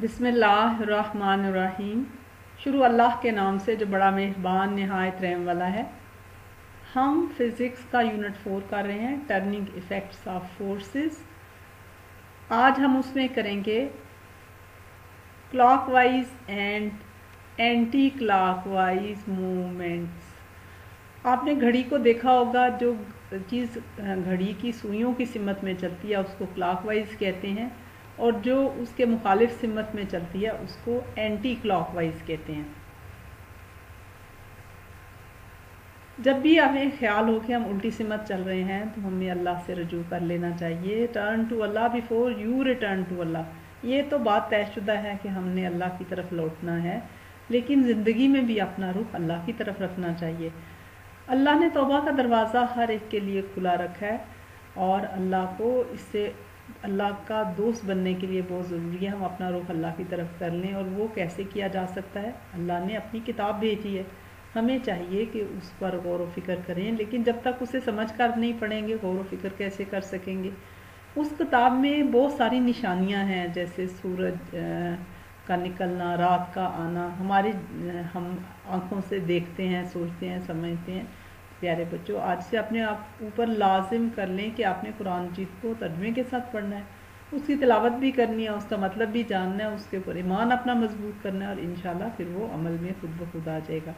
बिसमीम शुरू अल्लाह के नाम से जो बड़ा मेहरबान, नहायत रहम वाला है। हम फिज़िक्स का यूनिट फोर कर रहे हैं, टर्निंग इफ़ेक्ट्स ऑफ़ फोर्सेस। आज हम उसमें करेंगे clockwise and anti clockwise movements. आपने घड़ी को देखा होगा, जो चीज़, घड़ी की सुइयों की सिमत में चलती है, उसको क्लॉकवाइज कहते हैं। और जो उसके मुखालिफ सिमत में चलती है, उसको एंटी क्लॉकवाइज कहते हैं। जब भी हमें ख्याल हो कि हम उल्टी सिमत चल रहे हैं तो हमें अल्लाह से रजू कर लेना चाहिए। Turn to Allah before you return to Allah ये तो बात तयशुदा है कि हमने अल्लाह की तरफ़ लौटना है, लेकिन ज़िंदगी में भी अपना रुख अल्लाह की तरफ़ रखना चाहिए। अल्लाह ने तोबा का दरवाज़ा हर एक के लिए खुला रखा है, और अल्लाह को इससे अल्लाह का दोस्त बनने के लिए बहुत ज़रूरी है, हम अपना रुख अल्लाह की तरफ़ कर लें। और वो कैसे किया जा सकता है? अल्लाह ने अपनी किताब भेजी है। हमें चाहिए कि उस पर गौर व फ़िक्र करें, लेकिन जब तक उसे समझ कर नहीं पढ़ेंगे, गौर फ़िक्र कैसे कर सकेंगे? उस किताब में बहुत सारी निशानियाँ हैं, जैसे सूरज का निकलना, रात का आना। हमारे हम आँखों से देखते हैं, सोचते हैं, समझते हैं। प्यारे बच्चों, आज से अपने आप ऊपर लाजिम कर लें कि आपने कुरान जीत को तर्जमे के साथ पढ़ना है। उसकी तिलावत भी करनी है, उसका मतलब भी जानना है, उसके ऊपर ईमान अपना मज़बूत करना है और इन फिर वो अमल में खुद ब खुद आ जाएगा।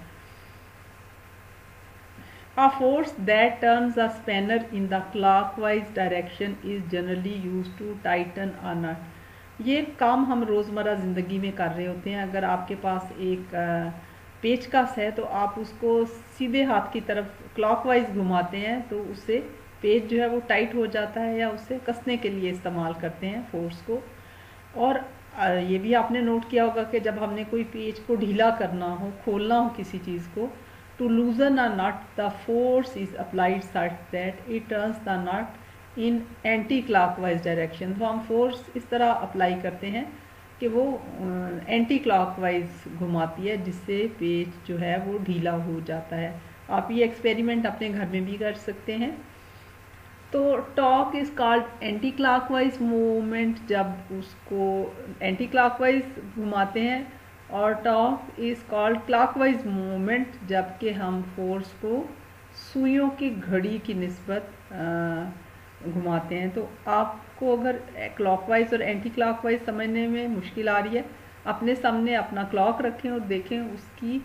A force that turns a spanner in the clockwise direction is generally used to tighten a nut. ये काम हम रोज़मर्रा ज़िंदगी में कर रहे होते हैं। अगर आपके पास एक पेचकस है तो आप उसको सीधे हाथ की तरफ़ क्लॉकवाइज घुमाते हैं तो उससे पेज जो है वो टाइट हो जाता है या उससे कसने के लिए इस्तेमाल करते हैं फोर्स को। और ये भी आपने नोट किया होगा कि जब हमने कोई पेज को ढीला करना हो, खोलना हो किसी चीज़ को to loosen a nut the force is applied such that it turns the nut in anti clockwise direction तो हम फोर्स इस तरह अप्लाई करते हैं। कि वो एंटी क्लॉकवाइज घुमाती है, जिससे पेज जो है वो ढीला हो जाता है। आप ये एक्सपेरिमेंट अपने घर में भी कर सकते हैं। तो torque is called anti clockwise movement जब उसको एंटी क्लॉकवाइज घुमाते हैं, और torque is called clockwise movement जबकि हम फोर्स को सुइयों की घड़ी की नस्बत घुमाते हैं। तो आपको अगर क्लॉकवाइज और एंटी क्लॉकवाइज समझने में मुश्किल आ रही है, अपने सामने अपना क्लॉक रखें और देखें उसकी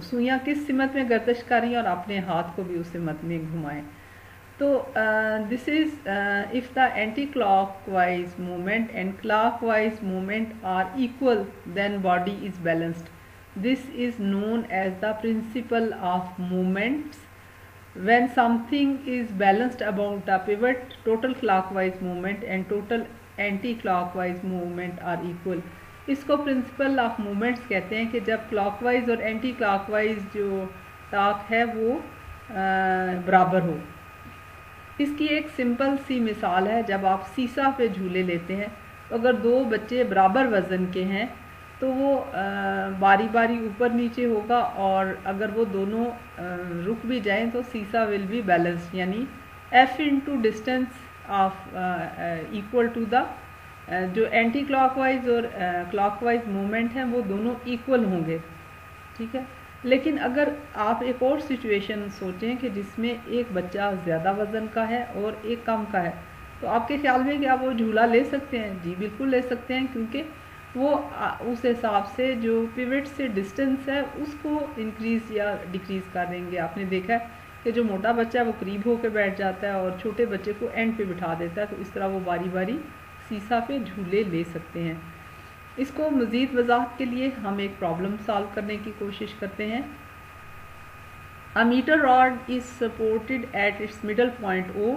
सुइयाँ किस सिमत में गर्दश कर रही हैं और अपने हाथ को भी उस सिमत में घुमाएँ। तो this is if the anti clock wise movement and clock wise movement are equal then body is balanced this is known as the principle of movements when something is balanced about the pivot total clockwise movement and total anti-clockwise movement are equal इसको principle of movements कहते हैं कि जब clockwise और anti clockwise जो टाक है वो आ, बराबर हो इसकी एक सिंपल सी मिसाल है जब आप सीसा पे झूले लेते हैं तो अगर दो बच्चे बराबर वज़न के हैं तो वो बारी बारी ऊपर नीचे होगा और अगर वो दोनों रुक भी जाएँ तो सीसा विल बी बैलेंस यानी F into distance of equal to the जो एंटी क्लॉकवाइज और क्लॉकवाइज मूवमेंट हैं, वो दोनों इक्वल होंगे। ठीक है? लेकिन अगर आप एक और सिचुएशन सोचें कि जिसमें एक बच्चा ज़्यादा वज़न का है और एक कम का है तो आपके ख्याल में क्या वो झूला ले सकते हैं? जी, बिल्कुल ले सकते हैं, क्योंकि वो उस हिसाब से जो पिवट से डिस्टेंस है, उसको इंक्रीज़ या डिक्रीज़ कर देंगे। आपने देखा है कि जो मोटा बच्चा है, वो करीब होकर बैठ जाता है और छोटे बच्चे को एंड पे बिठा देता है तो इस तरह वो बारी बारी सीसा पे झूले ले सकते हैं। इसको मज़ीद वजाहत के लिए हम एक प्रॉब्लम सॉल्व करने की कोशिश करते हैं। A metre rod is supported at its middle point O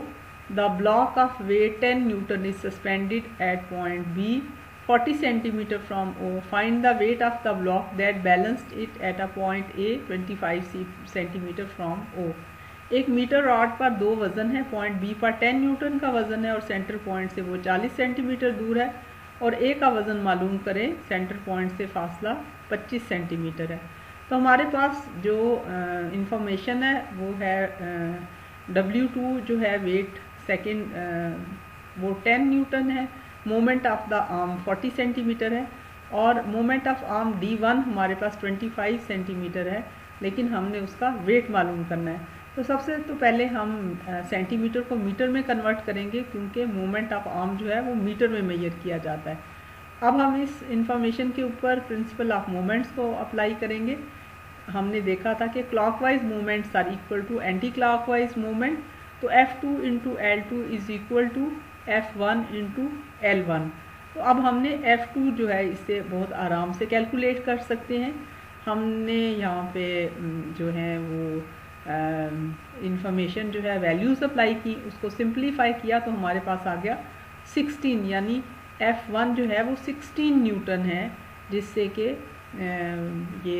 the block of weight 10 newton is suspended at point B 40 centimetre from O find the weight of the block that balanced it at a point A 25 centimetre from O एक metre rod पर दो वज़न है point B पर 10 Newton का वज़न है और सेंटर पॉइंट से वो 40 सेंटीमीटर दूर है। और ए का वज़न मालूम करें सेंटर पॉइंट से फासला 25 सेंटीमीटर है। तो हमारे पास जो इंफॉर्मेशन है, वो है डब्ल्यू टू जो है वेट सेकेंड वो 10 न्यूटन है। Moment of the arm 40 centimetre है और moment of arm D one हमारे पास 25 सेंटीमीटर है, लेकिन हमने उसका वेट मालूम करना है। तो सबसे तो पहले हम सेंटीमीटर को मीटर में कन्वर्ट करेंगे, क्योंकि मोमेंट ऑफ़ आर्म जो है वो मीटर में मेजर किया जाता है। अब हम इस इंफॉर्मेशन के ऊपर प्रिंसिपल ऑफ़ मोमेंट्स को अप्लाई करेंगे। हमने देखा था कि clockwise movements are equal to anti clockwise movement तो F two into L two is equal to F one into L one तो अब हमने एफ़ टू जो है, इसे बहुत आराम से कैलकुलेट कर सकते हैं। हमने यहाँ पे जो है वो इंफॉर्मेशन जो है वैल्यूज़ अप्लाई की, उसको सिंप्लीफाई किया तो हमारे पास आ गया 16 यानी F1 जो है, वो 16 न्यूटन है, जिससे कि ये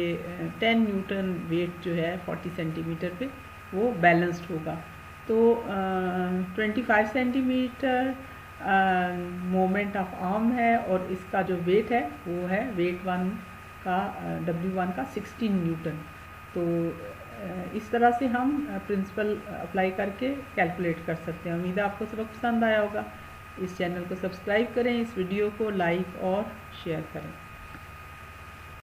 10 न्यूटन वेट जो है 40 सेंटीमीटर पे, वो बैलेंस्ड होगा। तो twenty five centimetre moment of arm है और इसका जो वेट है, वो है वेट वन का डब्ल्यू वन का 16 न्यूटन तो इस तरह से हम प्रिंसिपल अप्लाई करके कैलकुलेट कर सकते हैं। उम्मीद है आपको सबक पसंद आया होगा। इस चैनल को सब्सक्राइब करें, इस वीडियो को लाइक और शेयर करें।